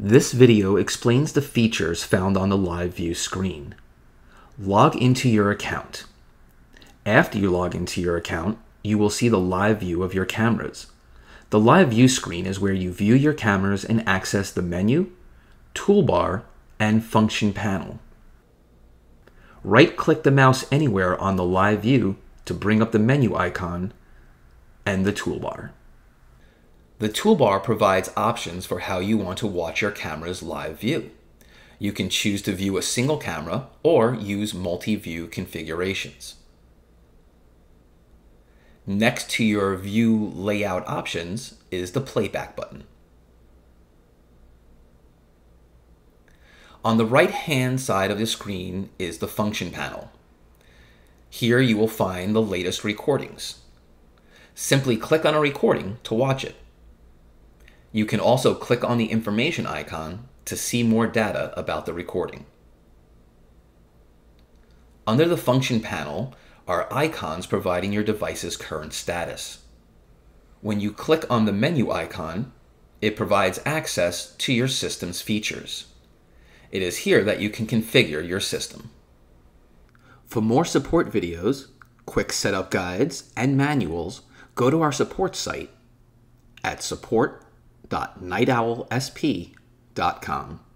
This video explains the features found on the live view screen. Log into your account. After you log into your account, you will see the live view of your cameras. The live view screen is where you view your cameras and access the menu, toolbar, and function panel. Right-click the mouse anywhere on the live view to bring up the menu icon and the toolbar. The toolbar provides options for how you want to watch your camera's live view. You can choose to view a single camera or use multi-view configurations. Next to your view layout options is the playback button. On the right hand side of the screen is the function panel. Here you will find the latest recordings. Simply click on a recording to watch it. You can also click on the information icon to see more data about the recording. Under the function panel are icons providing your device's current status. When you click on the menu icon, it provides access to your system's features. It is here that you can configure your system. For more support videos, quick setup guides, and manuals, go to our support site at support.nightowlsp.com.